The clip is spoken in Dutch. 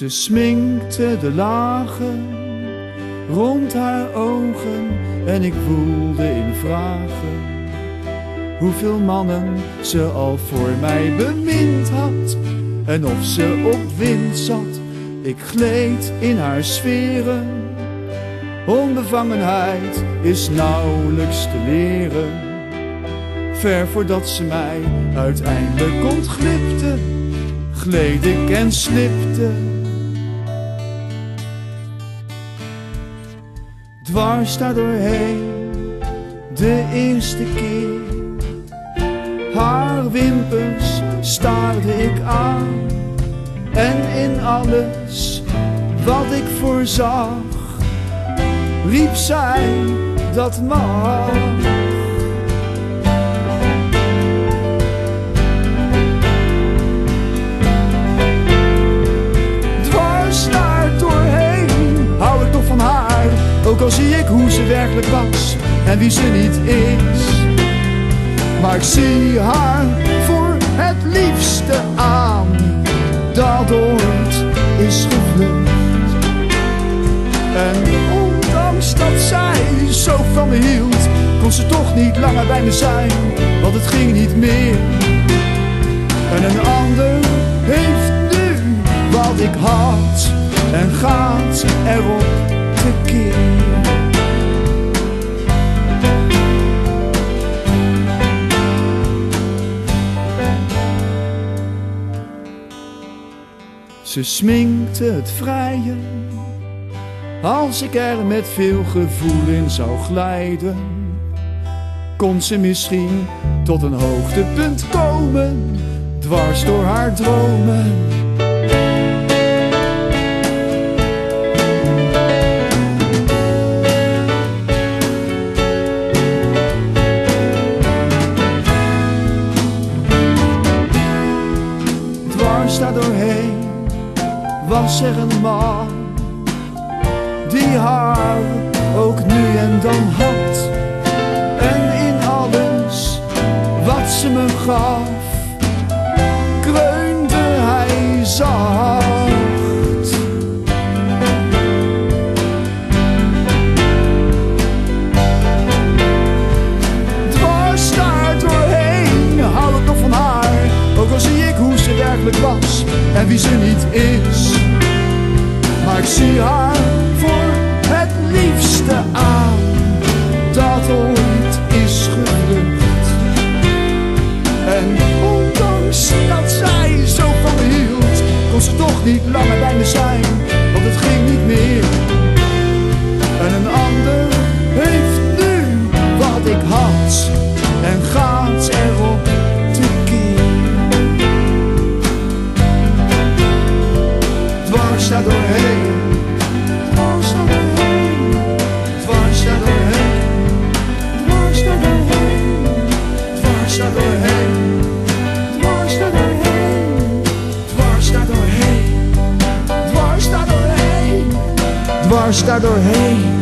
Ze sminkte de lagen rond haar ogen en ik voelde in vragen hoeveel mannen ze al voor mij bemind had en of ze op wind zat. Ik gleed in haar sferen. Onbevangenheid is nauwelijks te leren. Ver voordat ze mij uiteindelijk ontglipte, gleed ik en slipte. Dwars doorheen, de eerste keer. Haar wimpers staarde ik aan en in alles wat ik voorzag, riep zij dat mag. Ook al zie ik hoe ze werkelijk was en wie ze niet is. Maar ik zie haar voor het liefste aan dat ooit is gevlucht. En ondanks dat zij zo van me hield, kon ze toch niet langer bij me zijn, want het ging niet meer. En een ander heeft nu wat ik had en gaat erop. Ze sminkte het vrije, als ik er met veel gevoel in zou glijden, kon ze misschien tot een hoogtepunt komen, dwars door haar dromen. Was er een man die haar ook nu en dan had. En in alles wat ze me gaf, kreunde hij zacht. Dwars daar doorheen hou ik nog van haar, ook al zie ik hoe ze werkelijk was en wie ze niet is. Maar ik zie haar voor het liefste aan dat ooit is gevlucht. En ondanks dat zij zo van hield, kon ze toch niet langer bij me zijn, Dwars daar doorheen, dwars daar doorheen, dwars daar doorheen, dwars daar doorheen, dwars daar doorheen, dwars daar doorheen, dwars daar doorheen, dwars daar doorheen, dwars daar doorheen.